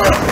Oh!